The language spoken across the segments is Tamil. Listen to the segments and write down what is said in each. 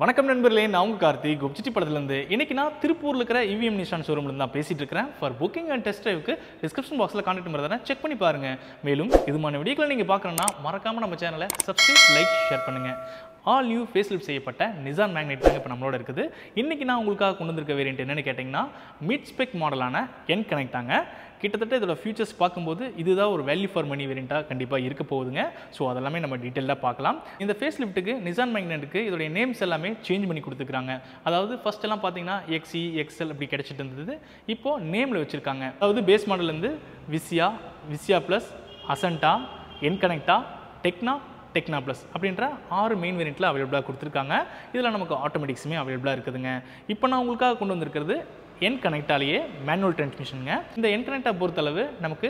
வணக்கம் நண்பர்களே நான் உங்க கார்த்திக் குப்சிட்டி படத்துலேருந்து இன்றைக்கி நான் திருப்பூரில் இருக்கிற இவிஎம் நிஷான் ஷோரூம்ல தான் பேசிட்டு இருக்கிறேன். ஃபார் புக்கிங் அண்ட் டெஸ்ட் ட்ரைவுக்கு டிஸ்கிரிப்ஷன் பாக்ஸில் கான்டாக்ட் நம்பர் செக் பண்ணி பாருங்க. மேலும் இதுமான வீடியோக்களை நீங்கள் பார்க்குறேன்னா மறக்காமல் நம்ம சேனலை சப்ஸ்கிரைப் லைக் ஷேர் பண்ணுங்கள் ஆல் நியூ ஃபேஸ் லிஃப்ட் செய்யப்பட்ட நிசான் மேக்னெட் தாங்க இப்போ நம்மளோட இருக்குது. இன்றைக்கி நான் உங்களுக்காக கொண்டு வந்திருக்க வேரியன்ட் என்னென்னு கேட்டிங்கன்னா மிட் ஸ்பெக் மாடலான என் கனெக்ட் தாங்க. கிட்டத்தட்ட இதோட ஃபியூச்சர்ஸ் பார்க்கும்போது இதுதான் ஒரு வேல்யூ ஃபார் மணி வேரியண்ட்டாக கண்டிப்பாக இருக்க போகுதுங்க. ஸோ அதெல்லாமே நம்ம டீட்டெயிலாக பார்க்கலாம். இந்த ஃபேஸ் லிஃப்ட்டுக்கு நிசான் மேக்னெட்டுக்கு இதோடைய நேம்ஸ் எல்லாமே சேஞ்ச் பண்ணி கொடுத்துருக்காங்க. அதாவது ஃபர்ஸ்ட் எல்லாம் பார்த்தீங்கன்னா எக்ஸி எக்ஸ்எல் அப்படி கிடச்சிட்டு இருந்தது. இப்போது நேமில் வச்சுருக்காங்க. அதாவது base மாடல்லேருந்து Visia Visia plus Acenta N Connecta Tekna Tekna plus அப்படின்ற ஆறு மெயின் வேரியண்ட்டில் அவைலபிளாக கொடுத்துருக்காங்க. இதில் நமக்கு ஆட்டோமேட்டிக்ஸுமே அவைலபிளாக இருக்குதுங்க. இப்போ நான் உங்களுக்காக கொண்டு வந்திருக்கிறது என் கனெக்டாலேயே மேனுவல் டிரான்ஸ்மிஷனுங்க இந்த என் கனெக்டை பொறுத்தளவு நமக்கு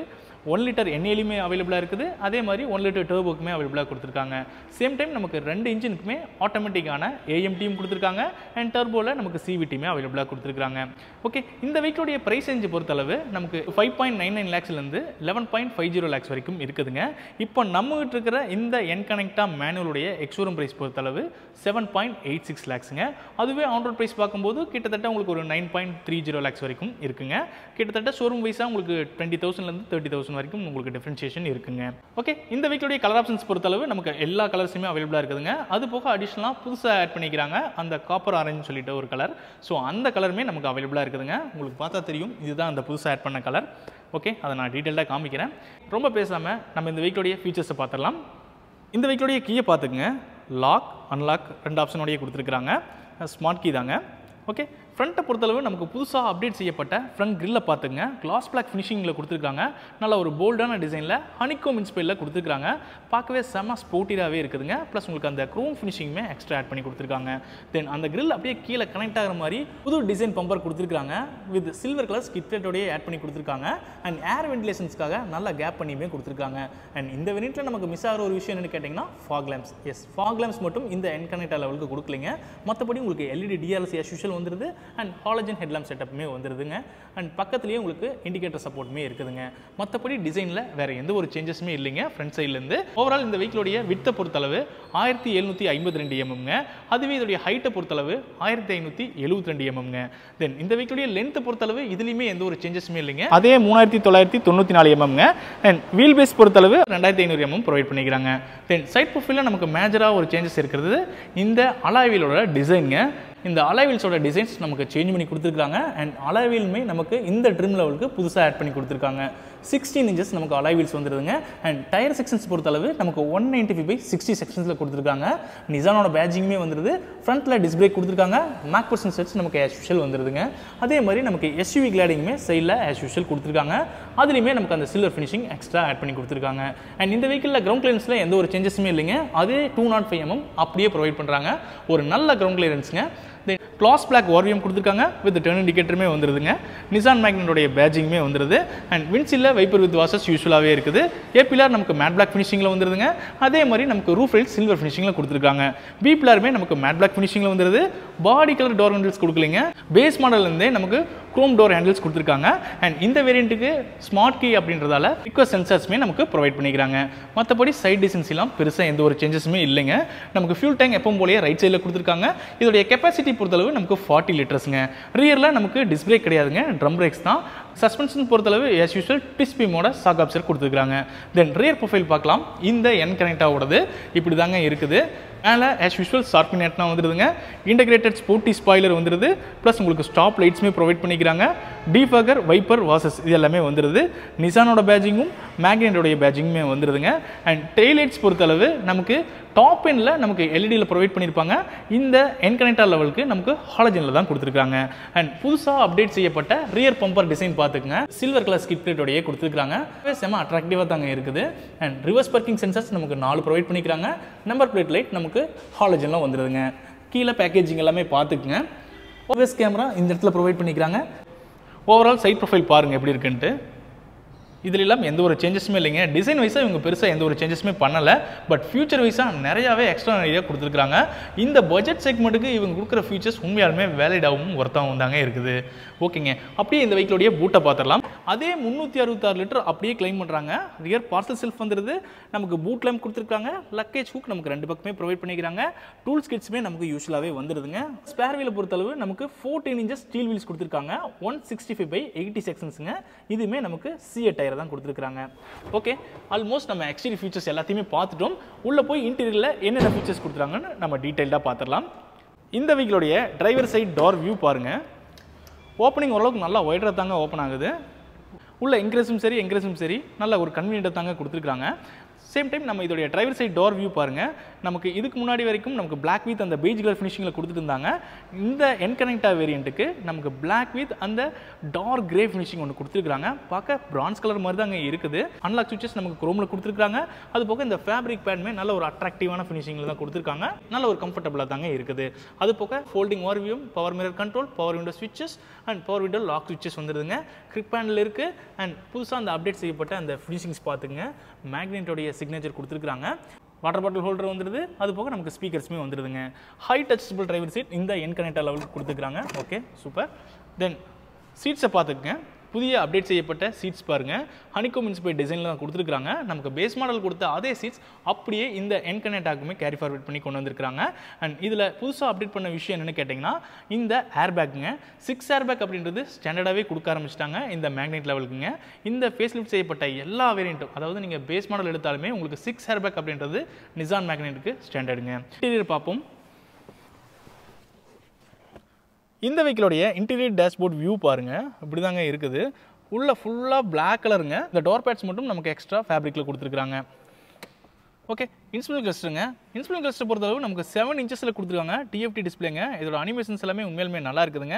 ஒன் லிட்டர் எண்ணெயிலுமே அவைலபிளாக இருக்குது. அதே மாதிரி ஒன் லிட்டர் டர்போக்குமே அவைலபிளாக கொடுத்துருக்காங்க. சேம் டைம் நமக்கு ரெண்டு இன்ஜினுக்குமே ஆட்டோமேட்டிக்கான ஏஎம்டியும் கொடுத்துருக்காங்க. அண்ட் டர்போவில் நமக்கு சிவிடியுமே அவைலபிளாக கொடுத்துருக்காங்க. ஓகே இந்த வெஹிக்கிளுடைய ப்ரைஸ் ரேஞ்சு பொறுத்தளவு நமக்கு five point nine nine லேக்ஸ்லேருந்து eleven point five zero lakhs வரைக்கும் இருக்குதுங்க. இப்போ நம்மகிட்ட இருக்கிற இந்த என் கனெக்டா மேனுவலுடைய எக்ஸ்ஷோரூம் ப்ரைஸ் பொறுத்தளவு செவன் பாயிண்ட் எயிட் சிக்ஸ் லேக்ஸுங்க அதுவே ஆன்ரோட் ப்ரைஸ் பார்க்கும்போது கிட்டத்தட்ட உங்களுக்கு ஒரு nine point three zero lakhs வரைக்கும் இருக்குங்க. கிட்டத்தட்ட ஷோரூம் வைஸாக உங்களுக்கு டுவெண்ட்டி தௌசண்ட்லேருந்து தேர்ட்டி தௌசண்ட் வரைக்கும் உங்களுக்கு டிஃப்ரென்ஷியேஷன் இருக்குங்க. ஓகே இந்த வெஹிக்கிளுடைய கலர் ஆப்ஷன்ஸ் பொறுத்தளவு நமக்கு எல்லா கலர்ஸுமே அவைலபிளாக இருக்குதுங்க. அது போக அடிஷ்னலாக புதுசாக ஆட் பண்ணிக்கிறாங்க. அந்த காப்பர் ஆரஞ்சு சொல்லிட்டு ஒரு கலர் ஸோ அந்த கலருமே நமக்கு அவைலபிளாக இருக்குதுங்க. உங்களுக்கு பார்த்தா தெரியும் இதுதான் அந்த புதுசாக ஆட் பண்ண கலர் ஓகே அதை நான் டீட்டெயிலாக காமிக்கிறேன். ரொம்ப பேசாமல் நம்ம இந்த வெஹிக்கிளுடைய ஃபீச்சர்ஸை பார்த்துடலாம். இந்த வெஹிக்கிளுடைய கீயை பார்த்துக்குங்க. லாக் அன்லாக் ரெண்டு ஆப்ஷனோடய கொடுத்துருக்குறாங்க. ஸ்மார்ட் கீ தாங்க. ஓகே ஃப்ரண்ட்டை பொறுத்தளவு நமக்கு புதுசாக அப்டேட் செய்யப்பட்ட ஃப்ரண்ட் கிரில்லை பார்த்துங்க. கிளாஸ் பிளாக் ஃபினிஷிங்கில் கொடுத்துருக்காங்க. நல்ல ஒரு போல்டான டிசைனில் ஹனிகோம் இன்ஸ்பைலில் கொடுத்துருக்காங்க. பார்க்கவே செம்ம ஸ்போர்ட்டியாகவே இருக்குதுங்க. ப்ளஸ் உங்களுக்கு அந்த க்ரோம் ஃபினிஷிங்குமே எக்ஸ்ட்ரா ஆட் பண்ணி கொடுத்துருக்காங்க. தென் அந்த கிரில் அப்படியே கீழே கனெக்ட் ஆகிற மாதிரி புது டிசைன் பம்பர் கொடுத்துருக்காங்க. வித் சில்வர் கலர் ஸ்கிட்லெட்டோடய ஆட் பண்ணி கொடுத்துருக்காங்க. அண்ட் ஏர் வென்டிலேஷன்ஸ்க்காக நல்ல கேப் பண்ணியுமே கொடுத்துருக்காங்க. அண்ட் இந்த வெனிட்டில் நமக்கு மிஸ் ஆகிற ஒரு விஷயம் என்னென்னு கேட்டிங்கன்னா ஃபாக் லேம்ப்ஸ் எஸ் ஃபாக் லேம்ப்ஸ் மட்டும் இந்த என் என்கனெக்டா லெவலுக்கு கொடுக்கலைங்க. மற்றபடி உங்களுக்கு எல்இடி டிஆர்எஸ் as usual வந்துருது. அண்ட் ஹாலஜன் ஹெட்லாம் செட்டப்புமே வந்துருதுங்க. அண்ட் பக்கத்துலேயே உங்களுக்கு இண்டிகேட்டர் சப்போர்ட்டுமே இருக்குதுங்க. மற்றபடி டிசைனில் வேறு எந்த ஒரு சேஞ்சஸுமே இல்லைங்க. ஃப்ரண்ட் சைட்லேருந்து ஓவரால் இந்த வெஹிக்கிளுடைய வித்தை பொறுத்தளவு ஆயிரத்தி எழுநூற்றி ஐம்பத்தி ரெண்டு எம்எம்ங்க அதுவே இதோடைய ஹைட்டை பொறுத்தளவு ஆயிரத்தி ஐநூற்றி எழுபத்தி ரெண்டு எம்எம்ங்க தென் இந்த வெஹிக்கிளுடைய லென்த்தை பொறுத்தளவு இதுலேயுமே எந்த ஒரு சேஞ்சஸுமே இல்லைங்க. அதே மூணாயிரத்தி தொள்ளாயிரத்தி தொண்ணூற்றி நாலு எம்எம்ங்க அண்ட் வீல் பேஸ் பொறுத்தளவு ரெண்டாயிரத்தி ஐநூறு எம்எம் ப்ரொவைட் பண்ணிக்கிறாங்க. தென் சைட் ப்ரொஃபைலில் நமக்கு மேஜராக ஒரு சேஞ்சஸ் இருக்கிறது. இந்த அலாய்விலோட டிசைனுங்க இந்த அலைவீல்ஸோட டிசைன்ஸ் நமக்கு சேஞ்ச் பண்ணி கொடுத்துருக்காங்க. அண்ட் அலைவீலுமே நமக்கு இந்த ட்ரிம் லெவலுக்கு புதுசாக ஆட் பண்ணி கொடுத்துருக்காங்க. சிக்ஸ்டீன் இன்ச்சஸ் நமக்கு அலைவீல்ஸ் வந்துருதுங்க. அண்ட் டயர் செக்ஷன்ஸ் பொறுத்தளவு நமக்கு one ninety five by sixty செக்ஷன்ஸில் கொடுத்துருக்காங்க. நிசானோட பேஜிங்குமே வந்துருது. ஃப்ரண்ட்டில் டிஸ்பிளே கொடுத்துருக்காங்க. மேக் பர்சன் செட்ஸ் நமக்கு ஆஸ் யூஷுவல் வந்துருதுங்க. அதே மாதிரி நமக்கு எஸ்யூவி கிளாடிங்குமே சைடில் ஆஸ் யூஷுவல் கொடுத்துருக்காங்க. அதுலேயுமே நமக்கு அந்த சில்வர் ஃபினிஷிங் எக்ஸ்ட்ரா ஆட் பண்ணி கொடுத்துருக்காங்க. அண்ட் இந்த வெஹிக்கிளில் கிரவுண்ட் கிளியரன்ஸில் எந்த ஒரு சேஞ்சஸுமே இல்லைங்க. அதே டூ நாட் ஃபைவ் எம்எம் அப்படியே ப்ரொவைட் பண்ணுறாங்க ஒரு நல்ல கிரவுண்ட் கிளியரன்ஸுங்க தென் கிளாஸ் பிளாக் ஓர்வியம் கொடுத்துருக்காங்க. வித் டர்ன் இண்டிகேட்டருமே வந்துருதுங்க. நிசான் மேக்னனுடைய பேஜிங்குமே வந்துருது. அண்ட் வின்சில்ல வைப்பர் வித் வாசஸ் யூஸ்ஃபுல்லாகவே இருக்குது. ஏ பிலார் நமக்கு மேட் பிளாக் ஃபினிஷிங்கில் வந்துருதுங்க. அதே மாதிரி நமக்கு ரூஃப் ரைட் சில்வர் ஃபினிஷிங்கில் கொடுத்துருக்காங்க. பி பிலாருமே நமக்கு மேட் பிளாக் ஃபினிஷிங்கில் வந்துருது. பாடி கலர் டோர் ஹேண்டில்ஸ் கொடுக்கலைங்க. பேஸ் மாடல்லேருந்தே நமக்கு குரோம் டோர் ஹேண்டில்ஸ் கொடுத்துருக்காங்க. அண்ட் இந்த வேரியண்ட்டுக்கு ஸ்மார்ட் கீ அப்படின்றதால ரிக்வஸ்ட் சென்சர்ஸுமே நமக்கு ப்ரொவைட் பண்ணிக்கிறாங்க. மற்றபடி சைட் டிசைன்ஸ் எல்லாம் பெருசாக எந்த ஒரு சேஞ்சஸுமே இல்லைங்க. நமக்கு ஃபியூல் டேங்க் எப்பவும் போலயே ரைட் சைடில் கொடுத்துருக்காங்க. இதோடைய கெப்பாசிட்டி பொறுத்தளவு நமக்கு ஃபார்ட்டி லிட்டர்ஸுங்க ரியரில் நமக்கு டிஸ்க் பிரேக் கிடையாதுங்க. ட்ரம் பிரேக்ஸ் தான். சஸ்பென்ஷன் பொறுத்தளவு எஸ் யூஸ்வல் டிஸ்பிமோட சாக் ஆப்சர் கொடுத்துருக்காங்க தென் ரியர் ப்ரொஃபைல் பார்க்கலாம். இந்த என் கனெக்டாவோடது இப்படி தாங்க இருக்குது. மேலே ஆஸ் யூஸ்வல் ஷார்பினேட்னா வந்துடுதுங்க இன்டகிரேட்டட் ஸ்போர்ட்டி ஸ்பாய்லர் வந்துடுது ப்ளஸ் உங்களுக்கு ஸ்டாப் லைட்ஸுமே ப்ரொவைட் பண்ணிக்கிறாங்க. டீஃபகர் வைப்பர் வாசஸ் இது எல்லாமே வந்துருது. நிசானோட பேஜிங்கும் மேக்னெட்டோடைய பேஜிங்குமே வந்துருதுங்க. அண்ட் டெய்லைட்ஸ் பொறுத்தளவு நமக்கு டாப் எண்டில் நமக்கு எல்இடியில் ப்ரொவைட் பண்ணியிருப்பாங்க இந்த என்கனெக்டா லெவலுக்கு நமக்கு ஹாலஜனில் தான் கொடுத்துருக்காங்க. அண்ட் புதுசாக அப்டேட் செய்யப்பட்ட ரியர் பம்பர் டிசைன் பார்த்துக்குங்க. சில்வர் கலர் ஸ்கிட் பிளேட்டோடையே கொடுத்துருக்காங்க செம அட்ராக்டிவாக தாங்க இருக்குது. அண்ட் ரிவர்ஸ் பார்க்கிங் சென்சர்ஸ் நமக்கு நாலு ப்ரொவைட் பண்ணிக்கிறாங்க. நம்பர் பிளேட் லைட் நமக்கு ஹாலஜனில் வந்துருதுங்க. கீழே பேக்கேஜிங் எல்லாமே பார்த்துக்குங்க. ஓஎஸ் கேமரா இந்த இடத்துல ப்ரொவைட் பண்ணிக்கிறாங்க. ஓவரால் சைட் ப்ரொஃபைல் பாருங்கள் எப்படி இருக்குன்ட்டு. இதில் இல்லாமல் எந்த ஒரு சேஞ்சஸுமே இல்லைங்க. டிசைன் வைஸாக இவங்க பெருசாக எந்த ஒரு சேஞ்சஸுமே பண்ணலை. பட் ஃபியூச்சர் வைஸாக நிறையாவே எக்ஸ்ட்ரா நிறைய கொடுத்துருக்காங்க இந்த பட்ஜெட் செக்மெண்ட்டுக்கு இவங்க கொடுக்குற ஃபியூச்சர்ஸ் உண்மையாலுமே வேலிடாகவும் ஒர்த்தாகவும் தாங்க இருக்குது. ஓகேங்க அப்படியே இந்த வெஹிக்கிளுடைய பூட்டை பார்த்துடலாம். அதே முந்நூற்றி அறுபத்தாறு லிட்டர் அப்படியே கிளைம் பண்ணுறாங்க ரியர் பார்சல் செல்ஃப் வந்துடுது நமக்கு பூட் லேம்ப் கொடுத்துருக்காங்க. லக்கேஜ் ஹூக் நமக்கு ரெண்டு பக்கமே ப்ரொவைட் பண்ணிக்கிறாங்க. டூல்ஸ் கிட்ஸுமே நமக்கு யூஸ்வலாகவே வந்துடுதுங்க ஸ்பேர் வீலை பொறுத்தளவு நமக்கு ஃபோர்டீன் இன்ச்சஸ் ஸ்டீல் வீல்ஸ் கொடுத்துருக்காங்க. One sixty five by eighty செக்ஷன்ஸுங்க இதுவுமே நமக்கு சிஏ டயர் தான் கொடுத்துருக்காங்க ஓகே ஆல்மோஸ்ட் நம்ம எக்ஸ்டீரியர் ஃபீச்சர்ஸ் எல்லாத்தையுமே பார்த்துட்டோம். உள்ளே போய் இன்டீரியரில் என்னென்ன ஃபீச்சர்ஸ் கொடுத்துருக்காங்கன்னு நம்ம டீட்டெயில்டாக பார்த்துடலாம். இந்த வீக்கிலுடைய டிரைவர் சைட் டோர் வியூ பாருங்கள் ஓப்பனிங் ஓரளவுக்கு நல்லா ஒய்டராக தாங்க ஓப்பன் ஆகுது. உள்ள இன்க்ரஸும் சரி என்க்ரஸும் சரி நல்ல ஒரு கன்வீனியண்ட்டை தாங்க கொடுத்துருக்காங்க சேம் டைம் நம்ம இதோடைய டிரைவர் சைட் டோர் வியூ பாருங்கள் நமக்கு இதுக்கு முன்னாடி வரைக்கும் நமக்கு பிளாக் வித் அந்த பெய்ஜ் கலர் ஃபினிஷிங்கில் கொடுத்துட்டு இருந்தாங்க. இந்த என்கனெக்டா வேரியண்ட்டுக்கு நமக்கு பிளாக் வித் அந்த டார்க் கிரே ஃபினிஷிங் ஒன்று கொடுத்துருக்காங்க பார்க்க பிரான்ஸ் கலர் மாதிரி தாங்க இருக்குது. அன்லாக் சுவிச்சஸ் நமக்கு குரோமில் கொடுத்துருக்காங்க அது போக இந்த ஃபேப்ரிக் பேண்ட்மே நல்ல ஒரு அட்ராக்டிவான ஃபினிஷிங்கில் தான் கொடுத்துருக்காங்க. நல்ல ஒரு கம்ஃபர்டபுளாக தாங்க இருக்குது. அது போக folding ஓவர்வியூம் power mirror control power window ஸ்விட்சஸ் and power window lock switches வந்துருதுங்க. கிரிக் பேண்டில் இருக்குது அண்ட் புதுசாக அந்த அப்டேட் செய்யப்பட்ட அந்த ஃபினிஷிங்ஸ் பார்த்துங்க மேக்னெட்டோடைய சிக்னேச்சர் கொடுத்துருக்குறாங்க. வாட்டர் பாட்டில் ஹோல்டர் வந்துடுது அது போக நமக்கு ஸ்பீக்கர்ஸுமே வந்துடுதுங்க ஹை டச்சபிள் டிரைவர் சீட் இந்த என் கனெக்டர் லெவலுக்கு கொடுத்துருக்காங்க ஓகே சூப்பர் தென் சீட்ஸை பார்த்துக்குங்க. புதிய அப்டேட் செய்யப்பட்ட சீட்ஸ் பாருங்க. ஹனிகோம் இன்ஸ்பைர் டிசைனில் தான் கொடுத்துருக்காங்க நமக்கு பேஸ் மாடல் கொடுத்த அதே சீட்ஸ் அப்படியே இந்த என்கனெக்டாக்குமே கேரி ஃபார்வர்ட் பண்ணி கொண்டு வந்திருக்காங்க அண்ட் இதில் புதுசாக அப்டேட் பண்ண விஷயம் என்னென்னு கேட்டிங்கன்னா இந்த ஏர் பேக்குங்க சிக்ஸ் ஏர் பேக் அப்படின்றது ஸ்டாண்டர்டாகவே கொடுக்க ஆரம்பிச்சிட்டாங்க இந்த மேக்னெட் லெவலுக்குங்க இந்த ஃபேஸ் லிஃப்ட் செய்யப்பட்ட எல்லா வேரியண்ட்டும் அதாவது நீங்கள் பேஸ் மாடல் எடுத்தாலுமே உங்களுக்கு சிக்ஸ் ஏர் பேக் அப்படின்றது நிசான் மேக்னெட்டுக்கு ஸ்டாண்டர்டுங்க இன்டீரியர் பார்ப்போம். இந்த வெஹிக்கிளோடைய இன்டீரியர் டேஷ்போர்ட் வியூ பாருங்க. இப்படி தாங்க இருக்குது. உள்ள ஃபுல்லாக பிளாக் கலருங்க இந்த டோர் பேட்ஸ் மட்டும் நமக்கு எக்ஸ்ட்ரா ஃபேப்ரிக்கில் கொடுத்துருக்குறாங்க. ஓகே இன்ஸ்பிளன் கிளஸ்டருங்க இன்ஸ்பிளன் கிளஸ்டர் பொறுத்தளவு நமக்கு செவன் இன்ச்சஸில் கொடுத்துருக்காங்க. டிஎஃப்டி டிஸ்பிளேங்க இதோட அனிமேஷன்ஸ் எல்லாமே உண்மையிலுமே நல்லா இருக்குதுங்க.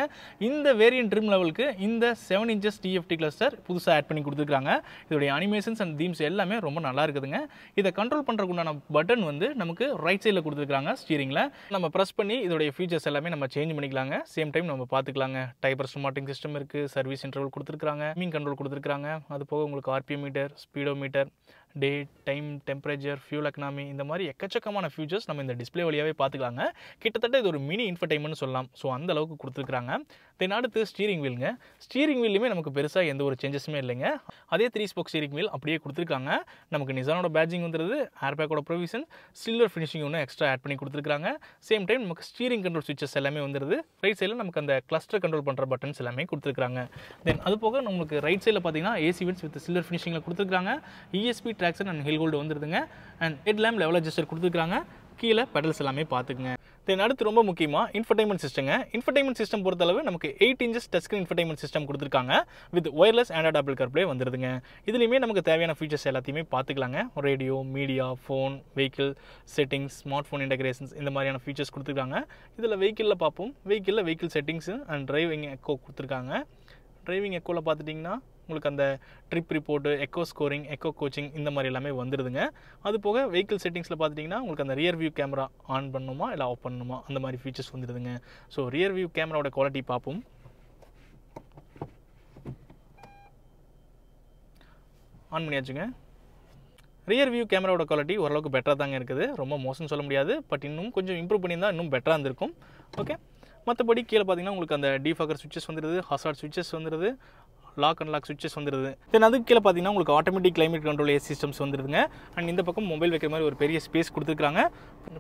இந்த வேரியன்ட் ட்ரிம் லெவலுக்கு இந்த செவன் இன்ச்சஸ் டிஎஃப்டி கிளஸ்டர் புதுசாக ஆட் பண்ணி கொடுத்துருக்காங்க. இதோடைய அனிமேஷன்ஸ் அண்ட் தீம்ஸ் எல்லாமே ரொம்ப நல்லா இருக்குதுங்க. இதை கண்ட்ரோல் பண்ணுறக்குண்டான பட்டன் வந்து நமக்கு ரைட் சைடில் கொடுத்துருக்காங்க ஸ்டீரிங்கில் நம்ம ப்ரெஸ் பண்ணி இதோடைய ஃபீச்சர்ஸ் எல்லாமே நம்ம சேஞ்ச் பண்ணிக்கலாங்க. சேம் டைம் நம்ம பார்த்துக்கலாங்க. டைப்பர் ஸ்மார்ட்டிங் சிஸ்டம் இருக்குது சர்வீஸ் இன்டர்வல் கொடுத்துருக்காங்க. மீன் கண்ட்ரோல் கொடுத்துருக்காங்க. அது போக உங்களுக்கு RPM meter speedometer day time temperature fuel economy இந்த மாதிரி எக்கச்சக்கமான ஃபியூச்சர்ஸ் நம்ம இந்த டிஸ்ப்ளே வழியாகவே பார்த்துக்கலாங்க. கிட்டத்தட்ட இது ஒரு மினி இன்ஃபர்டைன்மெண்ட் சொல்லலாம். ஸோ அந்த அளவுக்கு கொடுத்துருக்காங்க தென் அடுத்து ஸ்டீரிங் வீலுங்க ஸ்டீரிங் வீல்லையுமே நமக்கு பெருசாக எந்த ஒரு சேஞ்சஸுமே இல்லைங்க. அதே த்ரீ ஸ்போக் ஸ்டீரிங் வீல் அப்படியே கொடுத்துருக்காங்க. நமக்கு நிசானோட பேட்ஜிங் வந்துருது ஏர்பேக்கோட ப்ரொவிஷன் சில்வர் ஃபினிஷிங் ஒன்று எக்ஸ்ட்ரா ஆட் பண்ணி கொடுத்துருக்காங்க சேம் டைம் நமக்கு ஸ்டீரிங் கண்ட்ரோல் சுவிச்சஸ் எல்லாமே வந்துருது. ரைட் சைடில் நமக்கு அந்த கிளஸ்டர் கண்ட்ரோல் பண்ணுற பட்டன்ஸ் எல்லாமே கொடுத்துருக்காங்க தென் அது போக நமக்கு ரைட் சைடில் பார்த்தீங்கன்னா ஏசி விட்ஸ் வித் சில்வர் ஃபினிஷிங்கில் கொடுத்துருக்காங்க ESP traction and hill hold வந்துருதுங்க. And head lamp level adjuster கொடுத்துருக்காங்க கீழே பெடல்ஸ் எல்லாமே பார்த்துக்குங்க. தென் அடுத்து ரொம்ப முக்கியமாக இன்ஃபர்டைன்மெண்ட் சிஸ்டங்க இன்ஃபர்டைன்மெண்ட் சிஸ்டம் பொறுத்தளவு நமக்கு eight inches touch screen infotainment system கொடுத்துருக்காங்க. With wireless Android Apple CarPlay வந்துருதுங்க. இதுலையுமே நமக்கு தேவையான ஃபீச்சர்ஸ் எல்லாத்தையுமே பார்த்துக்கலாங்க. Radio media phone vehicle settings smartphone integrations இந்த மாதிரியான ஃபீச்சர்ஸ் கொடுத்துருக்காங்க. இதில் வெஹிக்கிளில் பார்ப்போம். வெஹிக்கிளில் vehicle settings and driving eco கொடுத்துருக்காங்க. டிரைவிங் எக்கோவில் பார்த்துட்டிங்கன்னா உங்களுக்கு அந்த trip report eco scoring eco coaching இந்த மாதிரி எல்லாமே வந்துடுதுங்க அது போக வெஹிக்கிள் செட்டிங்ஸில் பார்த்துட்டிங்கன்னா உங்களுக்கு அந்த ரியர் வியூ கேமரா ஆன் பண்ணணுமா இல்லை ஆஃப் பண்ணணுமா அந்த மாதிரி ஃபீச்சர்ஸ் வந்துடுதுங்க ஸோ ரியர் வியூ கேமராவோட குவாலிட்டி பார்ப்போம். ஆன் பண்ணியாச்சுங்க. ரியர் வியூ கேமராவோட குவாலிட்டி ஓரளவுக்கு பெட்டராக தாங்க இருக்குது. ரொம்ப மோசம் சொல்ல முடியாது. பட் இன்னும் கொஞ்சம் இம்ப்ரூவ் பண்ணியிருந்தால் இன்னும் பெட்டராக இருந்திருக்கும். ஓகே மற்றபடி கீழே பார்த்தீங்கன்னா உங்களுக்கு அந்த டிஃபாகர் சுவிச்சஸ் வந்துடுது ஹசார்ட் சுவிச்சஸ் வந்துடுது லாக் அண்ட் லாக் சுவிச்சஸ் வந்துருது. தென் அதுக்கு கீழே பார்த்தீங்கன்னா உங்களுக்கு ஆட்டோமேட்டிக் கிளைமேட் கண்ட்ரோல் ஏ சிஸ்டம்ஸ் வந்துருதுங்க. அண்ட் இந்த பக்கம் மொபைல் வைக்கிற மாதிரி ஒரு பெரிய ஸ்பேஸ் கொடுத்துருக்காங்க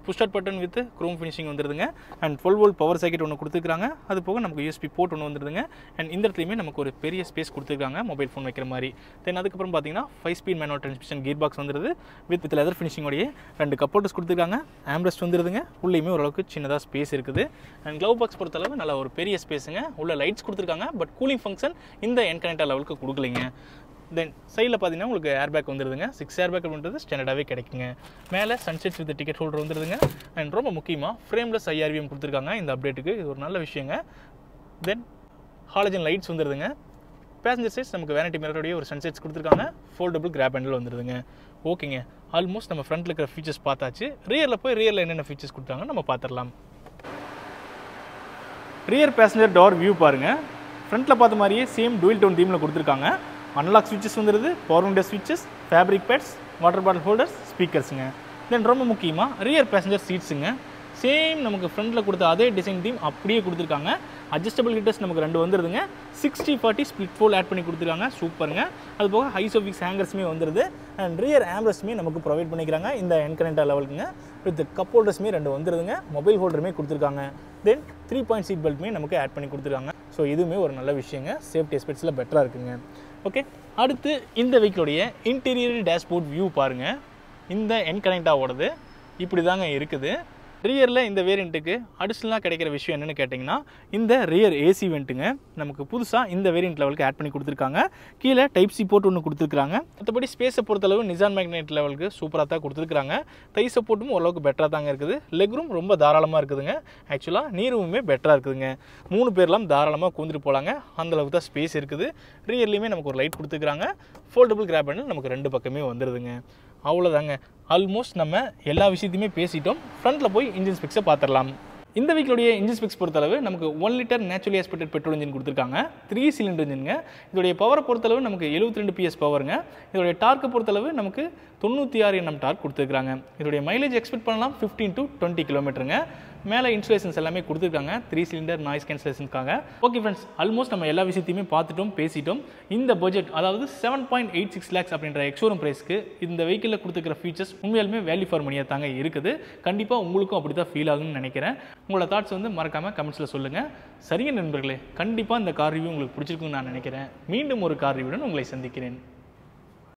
push start button with chrome finishing வந்துருதுங்க. And full volt power socket ஒன்று கொடுத்துருக்காங்க அது போக நமக்கு யூஎஸ்பி போர்ட் ஒன்று வந்துருதுங்க. அண்ட் இந்த இடத்துலையுமே நமக்கு ஒரு பெரிய ஸ்பேஸ் கொடுத்துருக்காங்க மொபைல் ஃபோன் வைக்கிற மாதிரி. தென் அதுக்கப்புறம் பார்த்தீங்கன்னா five speed manual transmission gearbox வந்துருது. வித் வித் லெதர் ஃபினிஷிங்கோடைய ரெண்டு கப்போட்டர்ஸ் கொடுத்துருக்காங்க. ஆம்ரஸ்ட் வந்துருதுங்க. உள்ளேயுமே ஓரளவுக்கு சின்னதாக ஸ்பேஸ் இருக்குது. அண்ட் க்ளவ் பாக்ஸ் பொறுத்தளவு நல்ல ஒரு பெரிய ஸ்பேஸுங்க உள்ள லைட்ஸ் கொடுத்துருக்காங்க. பட் கூலிங் ஃபங்க்ஷன் இந்த என் என்கனெக்டர் லெவலுக்கு கொடுக்கலைங்க. தென் சைடில் பார்த்தீங்கன்னா உங்களுக்கு ஏர் பேக் வந்துருதுங்க. சிக்ஸ் ஏர் பேக் அப்படின்றது ஸ்டாண்டர்டாகவே கிடைக்குங்க. மேலே சன்செட் வித் டிக்கெட் ஹோல்டர் வந்துருதுங்க. அண்ட் ரொம்ப முக்கியமாக ஃப்ரேம்லெஸ் ஐஆர்விஎம் கொடுத்துருக்காங்க. இந்த அப்டேட்டுக்கு இது ஒரு நல்ல விஷயங்க. தென் ஹாலஜன் லைட்ஸ் வந்துருதுங்க. பேசஞ்சர் சைஸ் நமக்கு வேனிட்டி மிரரோடைய ஒரு சன்செட்ஸ் கொடுத்துருக்காங்க. ஃபோல்டபுள் கிராப் ஹேண்டில் வந்துருதுங்க. ஓகேங்க ஆல்மோஸ்ட் நம்ம ஃப்ரண்ட்டில் இருக்கிற ஃபீச்சர்ஸ் பார்த்தாச்சு. ரியரில் போய் ரியரில் என்னென்ன ஃபீச்சர்ஸ் கொடுத்தாங்க நம்ம பார்த்துடலாம். ரியர் பேசஞ்சர் டோர் வியூ பாருங்கள் ஃப்ரண்ட்டில் பார்த்த மாதிரியே சேம் டூயல் டோன் தீமில் கொடுத்துருக்காங்க. அன்லாக் சுவிச்சஸ் வந்துருது power window switches fabric pads water bottle holders ஸ்பீக்கர்ஸுங்க then ரொம்ப முக்கியமாக ரியர் பேசஞ்சர் சீட்ஸுங்க சேம் நமக்கு ஃப்ரண்ட்டில் கொடுத்த அதே டிசைன் தீம் அப்படியே கொடுத்துருக்காங்க. அட்ஜஸ்டபிள் ஹீட்டர்ஸ் நமக்கு ரெண்டு வந்துருதுங்க. Sixty forty split fold add பண்ணி கொடுத்துருக்காங்க. சூப்பருங்க. அது போக ஹைசோஃபிக்ஸ் ஹேங்கர்ஸுமே வந்துருது. அண்ட் ரியர் ஆம்பரஸுமே நமக்கு ப்ரொவைட் பண்ணிக்கிறாங்க இந்த என்கனெக்டா லெவலுக்குங்க வித் கப் ஹோல்டர்ஸுமே ரெண்டு வந்துருதுங்க. மொபைல் ஹோல்டருமே கொடுத்துருக்காங்க. தென் த்ரீ பாயிண்ட் சீட் பெல்ட்டுமே நமக்கு ஆட் பண்ணி கொடுத்துருக்காங்க. ஸோ இதுவுமே ஒரு நல்ல விஷயங்க. சேஃப்டி எஸ்பெக்ட்ஸில் பெட்டராக இருக்குங்க. ஓகே அடுத்து இந்த வெஹிக்கிளுடைய இன்டீரியர் டேஷ்போர்ட் வியூ பாருங்கள் இந்த என்கனெக்டாவோடது இப்படி தாங்க இருக்குது. ரியரில் இந்த வேரியண்ட்டுக்கு அடிஷ்னலாக கிடைக்கிற விஷயம் என்னென்னு கேட்டிங்கன்னா இந்த ரியர் ஏசி வெண்ட்டுங்க நமக்கு புதுசாக இந்த வேரியண்ட் லெவலுக்கு ஆட் பண்ணி கொடுத்துருக்காங்க. கீழே டைப் சி போர்ட் ஒன்று கொடுத்துருக்காங்க மற்றபடி ஸ்பேஸை பொறுத்தளவு நிசான் மேக்னெட் லெவலுக்கு சூப்பராக தான் கொடுத்துருக்காங்க தை சப்போர்ட்டும் ஓரளவுக்கு பெட்டராக தாங்க இருக்குது. லெக் ரூம் ரொம்ப தாராளமாக இருக்குதுங்க. ஆக்சுவலாக நீருமே பெட்டராக இருக்குதுங்க. மூணு பேர்லாம் தாராளமாக கூந்துட்டு போகலாங்க அந்தளவுக்கு தான் ஸ்பேஸ் இருக்குது. ரியர்லேயுமே நமக்கு ஒரு லைட் கொடுத்துருக்காங்க ஃபோல்டபுள் கிராப் நமக்கு ரெண்டு பக்கமே வந்துடுதுங்க அவ்வளோதாங்க ஆல்மோஸ்ட் நம்ம எல்லா விஷயத்தையுமே பேசிட்டோம். ஃப்ரண்ட்டில் போய் இன்ஜின் ஸ்பெக்ஸை பார்த்துடலாம் இந்த வீக்கிலுடைய இன்ஜின் ஸ்பெக்ஸ் பொறுத்தளவு நமக்கு one litre naturally aspirated petrol engine கொடுத்துருக்காங்க. த்ரீ சிலிண்டர் இன்ஜின்ங்க இதோடைய பவரை பொறுத்தளவு நமக்கு 72 ரெண்டு பிஎஸ் பவருங்க இதோடைய டார்க்கை பொறுத்தளவு நமக்கு தொண்ணூற்றி ஆறு எண்ணம் டார்க் கொடுத்துருக்காங்க இதோடைய மைலேஜ் எக்ஸ்பெக்ட் பண்ணலாம் ஃபிஃப்டீன் டு டுவெண்ட்டி கிலோமீட்டருங்க மேலே இன்சுலேஷன்ஸ் எல்லாமே கொடுத்துருக்காங்க. த்ரீ சிலிண்டர் நாய்ஸ் கேன்சலேஷனுக்காக ஓகே ஃப்ரெண்ட்ஸ் ஆல்மோஸ்ட் நம்ம எல்லா விஷயத்தையுமே பார்த்துட்டோம் பேசிட்டோம். இந்த பட்ஜெட் அதாவது seven point eight six lakhs அப்படின்ற எக்ஸோரம் ப்ரைஸ்க்கு இந்த வெஹிக்கிளில் கொடுத்துருக்கிற ஃபீச்சர்ஸ் உண்மையாலுமே வேல்யூ ஃபார் மணியாக தாங்க இருக்குது. கண்டிப்பாக உங்களுக்கும் அப்படி தான் ஃபீல் ஆகும்னு நினைக்கிறேன். உங்களோட தாட்ஸ் வந்து மறக்காமல் கமெண்ட்ஸில் சொல்லுங்கள் சரிங்க நண்பர்களே கண்டிப்பாக இந்த கார் ரிவ்யூ உங்களுக்கு பிடிச்சிருக்குன்னு நான் நினைக்கிறேன். மீண்டும் ஒரு கார் ரிவ்யூடன் உங்களை சந்திக்கிறேன்.